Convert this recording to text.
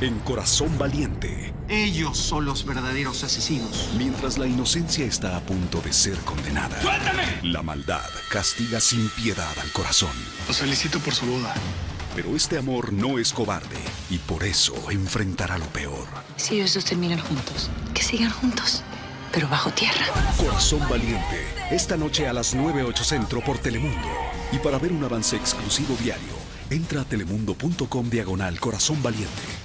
en Corazón Valiente. Ellos son los verdaderos asesinos. Mientras la inocencia está a punto de ser condenada. ¡Suéltame! La maldad castiga sin piedad al corazón. Los felicito por su boda. Pero este amor no es cobarde y por eso enfrentará lo peor. Si ellos dos terminan juntos, que sigan juntos, pero bajo tierra. Corazón Valiente, esta noche a las 9.8 Centro por Telemundo. Y para ver un avance exclusivo diario, entra a telemundo.com diagonal Corazón Valiente.